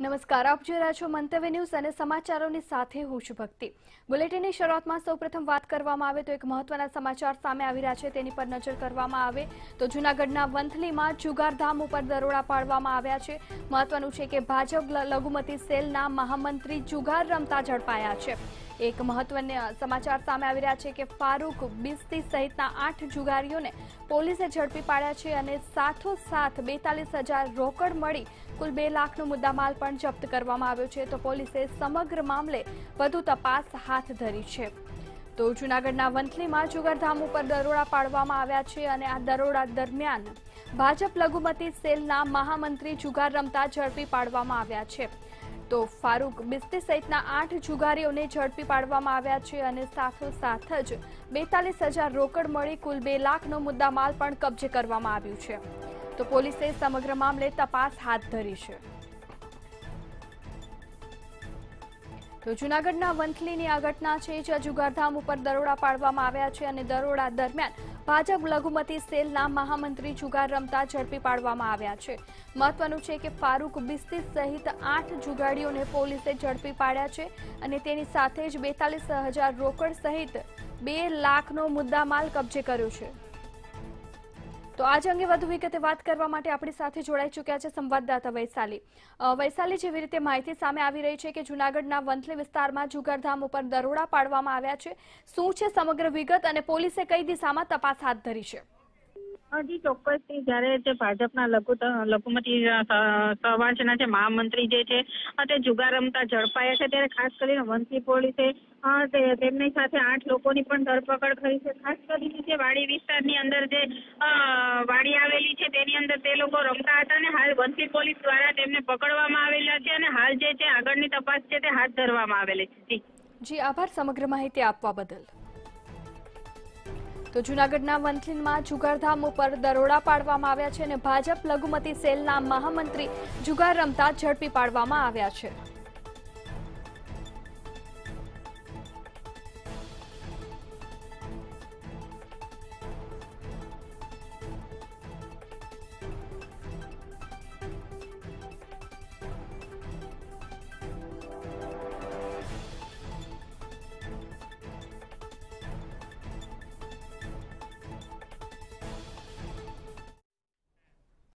નમસ્કાર, આપ જોઈ છો મંતવ્ય ન્યૂઝ અને સમાચારોની સાથે હું છું ભક્તિ. બુલેટિનની શરૂઆતમાં સૌપ્રથમ વાત કરવામાં આવે તો એક મહત્વના સમાચાર સામે આવી રહ્યા છે, તેની પર નજર કરવામાં આવે તો જૂનાગઢના વંથલીમાં જુગારધામ ઉપર દરોડા પાડવામાં આવ્યા છે. મહત્વનું છે કે ભાજપ લઘુમતી સેલના મહામંત્રી જુગાર રમતા ઝડપાયા છે. એક મહત્વના સમાચાર સામે આવી રહ્યા છે કે ફારૂક બિસ્તી સહિતના આઠ જુગારીઓને પોલીસે ઝડપી પાડ્યા છે અને સાથોસાથ બેતાલીસ હજાર રોકડ મળી કુલ બે લાખનો મુદ્દામાલ પણ જપ્ત કરવામાં આવ્યો છે. તો પોલીસે સમગ્ર મામલે વધુ તપાસ હાથ ધરી છે. તો જૂનાગઢના વંથલીમાં જુગારધામ ઉપર દરોડા પાડવામાં આવ્યા છે અને આ દરોડા દરમિયાન ભાજપ લઘુમતી સેલના મહામંત્રી જુગાર રમતા ઝડપી પાડવામાં આવ્યા છે. તો ફારૂક બિસ્તી સહિતના આઠ જુગારીઓને ઝડપી પાડવામાં આવ્યા છે અને સાથોસાથ જ બેતાલીસ હજાર રોકડ મળી કુલ બે લાખનો મુદ્દામાલ પણ કબજે કરવામાં આવ્યું છે. તો પોલીસે સમગ્ર મામલે તપાસ હાથ ધરી છે. તો જૂનાગઢના વંથલીની આ ઘટના છે જ્યાં જુગારધામ ઉપર દરોડા પાડવામાં આવ્યા છે અને દરોડા દરમિયાન ભાજપ લઘુમતી સેલના મહામંત્રી જુગાર રમતા ઝડપી પાડવામાં આવ્યા છે. મહત્વનું છે કે ફારૂક બિસ્તી સહિત આઠ જુગાડીઓને પોલીસે ઝડપી પાડ્યા છે અને તેની સાથે જ બેતાલીસ રોકડ સહિત બે લાખનો મુદ્દામાલ કબજે કર્યો છે. તો આજ અંગે વધુ વિગતે વાત કરવા માટે આપણી સાથે જોડાઈ ચૂક્યા છે સંવાદદાતા વૈશાલી. વૈશાલી, જેવી રીતે માહિતી સામે આવી રહી છે કે જૂનાગઢના વંથલી વિસ્તારમાં જુગારધામ ઉપર દરોડા પાડવામાં આવ્યા છે. શું છે સમગ્ર વિગત અને પોલીસે કઈ દિશામાં તપાસ હાથ ધરી છે? હજી ચોક્કસથી જ્યારે જે ભાજપના લઘુ લઘુમતી સવાંચના છે મહામંત્રી જે છે તે જુગાર રમતા ઝડપાયા છે. ત્યારે ખાસ કરીને વંથલી પોલીસે તેમની સાથે આઠ લોકોની પણ ધરપકડ કરી છે. ખાસ કરીને જે વાડી વિસ્તારની અંદર જે વાડી આવેલી છે, તેની અંદર તે લોકો રમતા હતા અને હાલ વંથલી પોલીસ દ્વારા તેમને પકડવામાં આવેલા છે અને હાલ જે છે, આગળની તપાસ છે તે હાથ ધરવામાં આવેલી છે. જી, આભાર સમગ્ર માહિતી આપવા બદલ. તો જૂનાગઢના વંથલીનમાં જુગારધામ ઉપર દરોડા પાડવામાં આવ્યા છે અને ભાજપ લઘુમતી સેલના મહામંત્રી જુગાર રમતા ઝડપી પાડવામાં આવ્યા છે.